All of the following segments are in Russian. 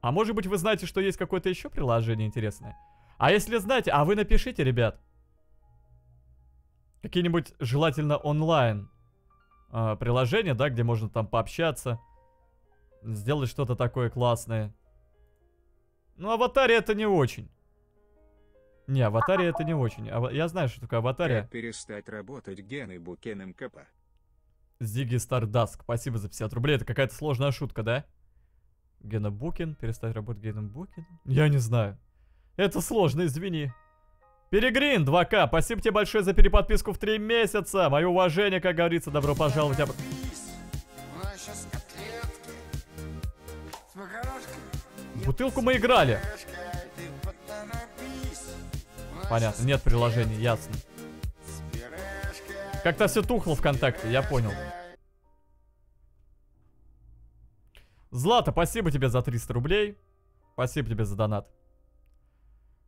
А может быть вы знаете, что есть какое-то еще приложение интересное? А если знаете, а вы напишите, ребят. Какие-нибудь желательно онлайн э, приложения, да, где можно там пообщаться. Сделать что-то такое классное. Ну, аватаре это не очень. Не, аватаре это не очень. Ава- Я знаю, что такое аватария. Как перестать работать Геной Букеном КП? Зиги Стардаск, спасибо за 50 рублей. Это какая-то сложная шутка, да? Гена Букин, перестать работать Геном Букин? Я не знаю. Это сложно, извини. Перегрин 2К, спасибо тебе большое за переподписку в 3 месяца. Мое уважение, как говорится, добро пожаловать. об-. Бутылку мы играли. Понятно, нет приложений, ясно. Как-то все тухло ВКонтакте, я понял. Злата, спасибо тебе за 300 рублей. Спасибо тебе за донат.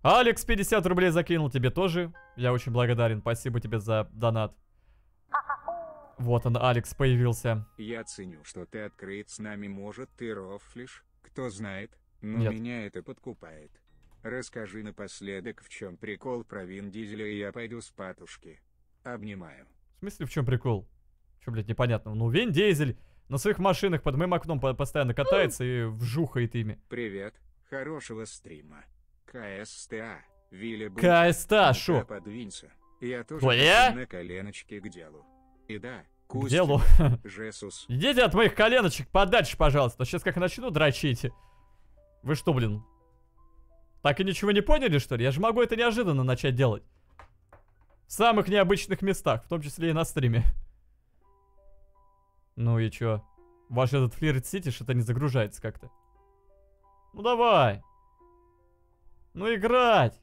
Алекс 50 рублей закинул тебе тоже. Я очень благодарен. Спасибо тебе за донат. Вот он, Алекс, появился. Я ценю, что ты открыт с нами, может, ты рофлишь, кто знает, но Нет. меня это подкупает. Расскажи напоследок, в чем прикол про Вин Дизеля, и я пойду с патушки. Обнимаю. В смысле, в чем прикол? Че, блядь, непонятно. Ну, Вин Дизель на своих машинах под моим окном по- постоянно катается и вжухает ими. Привет, хорошего стрима. КСТА, Вилли Бу- КСТА, шо? подвинься. Я тоже Твоя? на коленочке к делу. И да, К делу. Жесус. Идите от моих коленочек подальше, пожалуйста. Сейчас как начну дрочить. Вы что, блин? Так и ничего не поняли, что ли? Я же могу это неожиданно начать делать. В самых необычных местах, в том числе и на стриме. Ну и чё? Ваш этот флирт сити что-то не загружается как-то. Ну давай. Ну играть.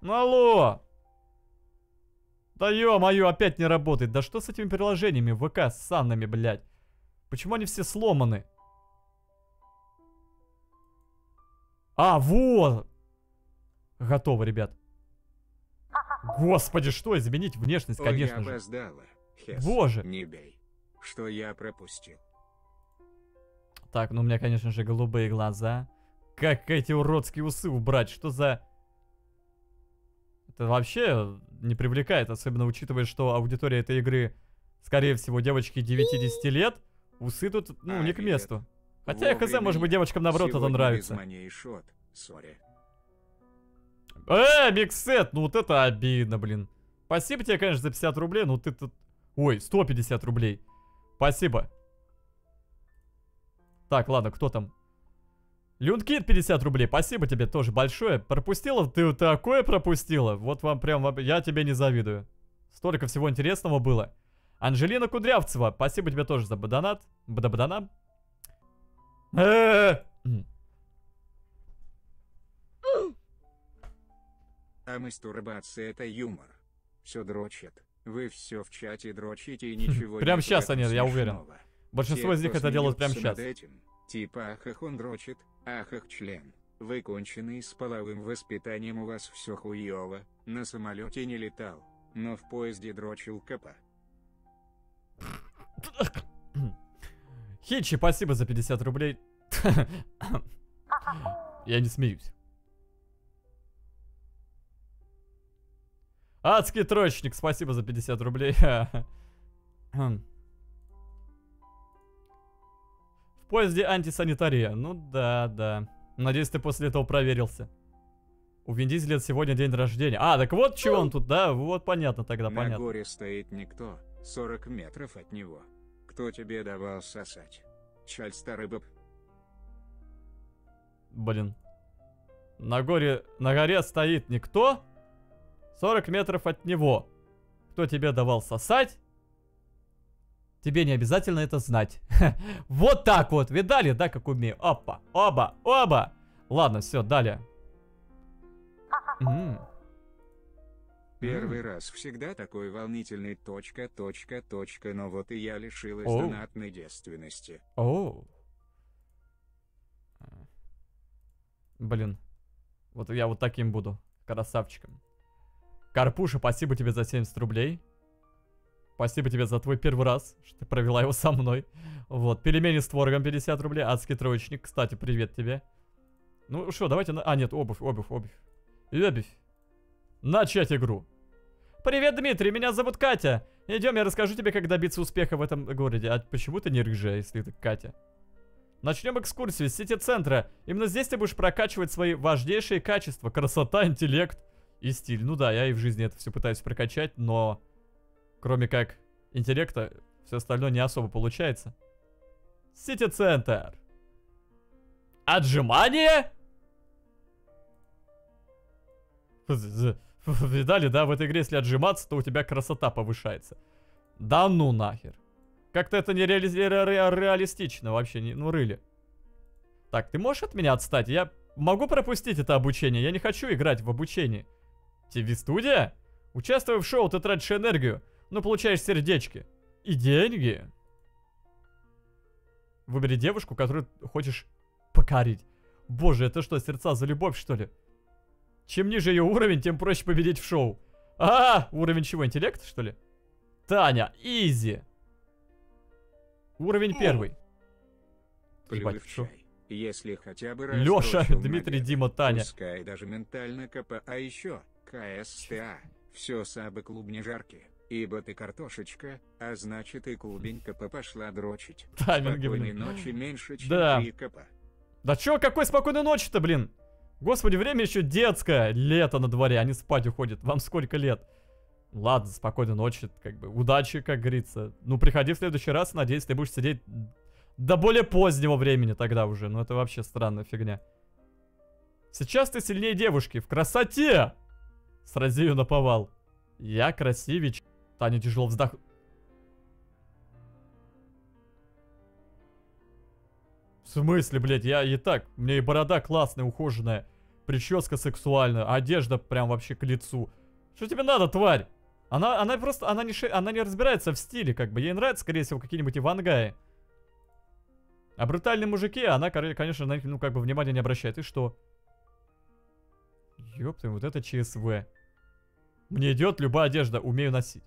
Ну алло. Да ё-моё, опять не работает. Да что с этими приложениями ВК с санными, блядь? Почему они все сломаны? А, вот! Готово, ребят. Господи, что, изменить внешность, Ой, конечно я же. опоздала. Хес, Боже. Не бей. Что я пропустил? Так, ну у меня, конечно же, голубые глаза. Как эти уродские усы убрать? Что за... Это вообще не привлекает, особенно учитывая, что аудитория этой игры, скорее всего, девочки 9-10 лет. Усы тут, ну, А, не к месту. Хотя, хз, может быть, девочкам наоборот это нравится. шот. Э, Миксет, ну вот это обидно, блин. Спасибо тебе, конечно, за 50 рублей, ну ты тут... Ой, 150 рублей. Спасибо. Так, ладно, кто там? Люнкит 50 рублей, спасибо тебе тоже большое. Пропустила? Ты такое пропустила? Вот вам прям, я тебе не завидую. Столько всего интересного было. Анжелина Кудрявцева, спасибо тебе тоже за бадонат. Бадабаданам. М. А мастурбация это юмор. Все дрочат. Вы все в чате дрочите и ничего Прям этом они, я уверен. Большинство из них это делают прямо сейчас. этим, типа ахах он дрочит, ахах член. Вы конченый с половым воспитанием у вас все хуево, на самолете не летал, но в поезде дрочил КП. Хитчи, спасибо за 50 рублей. Я не смеюсь. Адский троечник, спасибо за 50 рублей. В поезде антисанитария. Ну да, да. Надеюсь, ты после этого проверился. У Вин Дизеля сегодня день рождения. А, так вот чего он тут, да? Вот понятно тогда, На понятно. горе стоит никто, 40 метров от него. Кто тебе давал сосать? Чаль старый баб. Блин. На горе, на горе стоит никто. 40 метров от него. Кто тебе давал сосать? Тебе не обязательно это знать. вот так вот. Видали, да, как умею? Опа, оба, оба. Ладно, все, далее. Первый раз всегда такой волнительный точка, точка, точка, но вот и я лишилась Оу. донатной девственности. Оу. Блин. Вот я вот таким буду. Красавчиком. Карпуша, спасибо тебе за 70 рублей. Спасибо тебе за твой первый раз, что ты провела его со мной. Вот, пельмени с творогом 50 рублей, адский троечник, кстати, привет тебе. Ну что, давайте на... А, нет, обувь, обувь, обувь. Обувь. Начать игру. Привет, Дмитрий, меня зовут Катя. Идем, я расскажу тебе, как добиться успеха в этом городе. А почему ты не рыжая, если ты Катя? Начнем экскурсию с сити-центра. Именно здесь ты будешь прокачивать свои важнейшие качества. Красота, интеллект и стиль. Ну да, я и в жизни это все пытаюсь прокачать, но... Кроме как интеллекта, все остальное не особо получается. Сити-центр. Отжимание? Видали, да, в этой игре, если отжиматься, то у тебя красота повышается. Да ну нахер. Как-то это не реали... ре ре реалистично вообще, не... ну рыли. Так, ты можешь от меня отстать? Я могу пропустить это обучение, я не хочу играть в обучении. ТВ-студия? Участвуя в шоу, ты тратишь энергию, но получаешь сердечки. И деньги. Выбери девушку, которую хочешь покорить. Боже, это что, сердца за любовь, что ли? Чем ниже ее уровень, тем проще победить в шоу. А, уровень чего, интеллект, что ли? Таня, изи. Уровень первый. Плюй Ебать, в шо? чай. Если хотя бы раз дрочил Дмитрий, Дима, Таня. Пускай даже ментально КП, а еще КСТА. Все сабы клубни жаркие. Ибо ты картошечка, а значит и клубень КП пошла дрочить. Тайминги, блин. ночи меньше, чем Да. 3 КП. Да чё, какой спокойной ночи-то, блин? Господи, время еще детское. Лето на дворе, они спать уходят. Вам сколько лет? Ладно, спокойной ночи, как бы, удачи, как говорится. Ну, приходи в следующий раз, надеюсь, ты будешь сидеть до более позднего времени тогда уже. Ну, это вообще странная фигня. Сейчас ты сильнее девушки, в красоте! Срази ее наповал. Я красивич. Таня тяжело вздох... В смысле, блядь, я и так, меня и борода классная, ухоженная, прическа сексуальная, одежда прям вообще к лицу. Что тебе надо, тварь? Она, она просто, она не, ши- она не разбирается в стиле, как бы, ей нравятся, скорее всего, какие-нибудь ивангаи. А брутальные мужики, она, конечно, на них, ну, как бы, внимания не обращает. И что? Ёпты, вот это ЧСВ. Мне идет любая одежда, умею носить.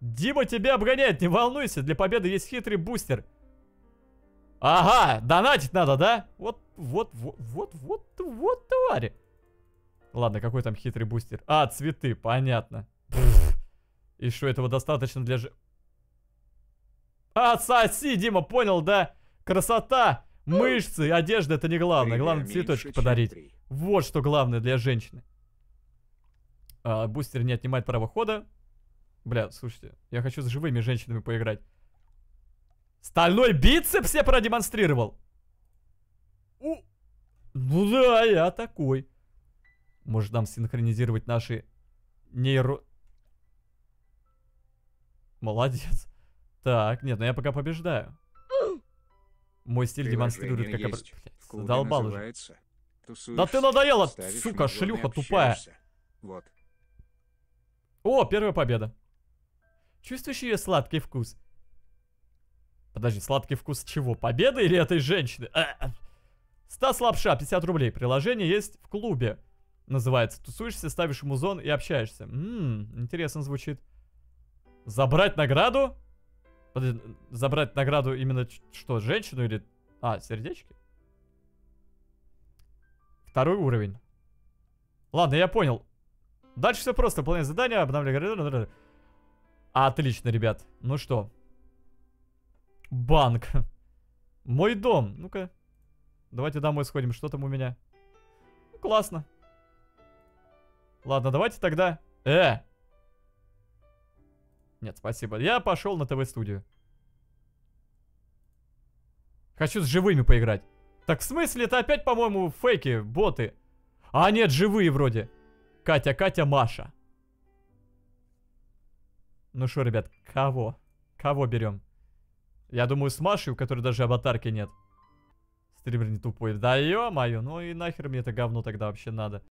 Дима тебя обгоняет, не волнуйся, для победы есть хитрый бустер. Ага, донатить надо, да? Вот, вот, вот, вот, вот, вот, твари. Ладно, какой там хитрый бустер? А, цветы, понятно. И что, этого достаточно для же... А, соси, Дима, понял, да? Красота, мышцы, одежда, это не главное. Главное цветочки подарить. Вот что главное для женщины. А, бустер не отнимает право хода. Бля, слушайте, я хочу с живыми женщинами поиграть. Стальной бицепс я продемонстрировал. У. Ну да, я такой. Может нам синхронизировать наши нейро... Молодец. Так, нет, ну я пока побеждаю. Мой стиль демонстрирует, как... Клубе Задолбал уже. Да ты «Тусуешься, надоела, сука, шлюха тупая. общаешься». Вот. О, первая победа. Чувствуешь ее сладкий вкус? Подожди, сладкий вкус чего? Победы или этой женщины? А, а. Стас Лапша, 50 рублей. Приложение есть в клубе. Называется. Тусуешься, ставишь музон и общаешься. Ммм, интересно звучит. Забрать награду? Подожди, забрать награду именно что, женщину или... А, сердечки? Второй уровень. Ладно, я понял. Дальше все просто. Выполнять задание, обновлять... Отлично, ребят. Ну что? Банк. Мой дом. Ну-ка. Давайте домой сходим. Что там у меня? Ну, классно. Ладно, давайте тогда... Э! Нет, спасибо. Я пошел на ТВ-студию. Хочу с живыми поиграть. Так в смысле, это опять, по-моему, фейки, боты. А нет, живые вроде. Катя, Катя, Маша. Ну что, ребят, кого? Кого берем? Я думаю, с Машей, у которой даже аватарки нет. Стример не тупой. Да ё-моё, ну и нахер мне это говно тогда вообще надо.